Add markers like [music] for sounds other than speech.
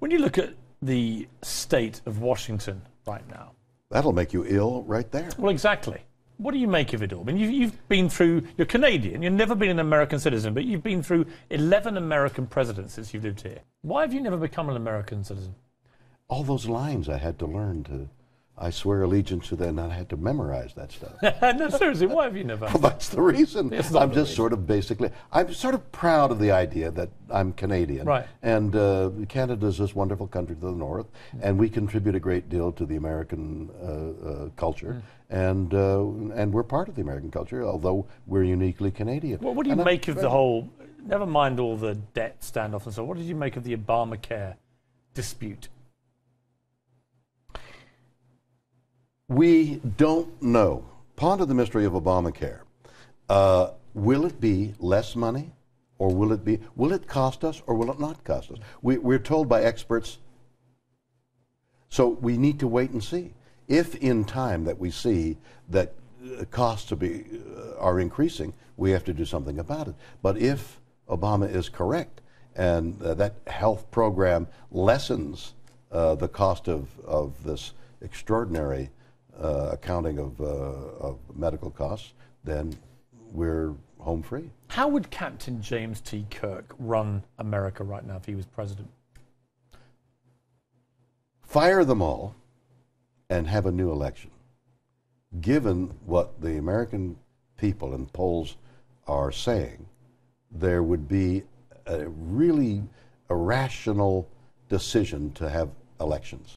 When you look at the state of Washington right now, That'll make you ill right there. well, exactly. What do you make of it all? I mean, you've, you've been through, you're Canadian, you've never been an American citizen, but you've been through 11 American presidents since you've lived here. Why have you never become an American citizen? All those lines I had to learn to. I swear allegiance to them, and I had to memorize that stuff. [laughs] no, seriously, why have you never? Well, that's the reason. Not I'm the just reason. sort of basically, I'm sort of proud of the idea that I'm Canadian. Right. And uh, Canada's this wonderful country to the north, and we contribute a great deal to the American uh, uh, culture, and uh, and we're part of the American culture, although we're uniquely Canadian. What, what do you And I'm make of the whole, never mind all the debt standoff and so on, what did you make of the Obamacare dispute? We don't know. Of the mystery of Obamacare. Uh, will it be less money, or will it be? Will it cost us, or will it not cost us? We, we're told by experts. So we need to wait and see. If in time that we see that uh, costs be, uh, are increasing, we have to do something about it. But if Obama is correct and uh, that health program lessens uh, the cost of, of this extraordinary uh, accounting of, uh, of medical costs, then we're home free. How would Captain James T. Kirk run America right now if he was president? Fire them all and have a new election. Given what the American people and polls are saying, there would be a really irrational decision to have elections.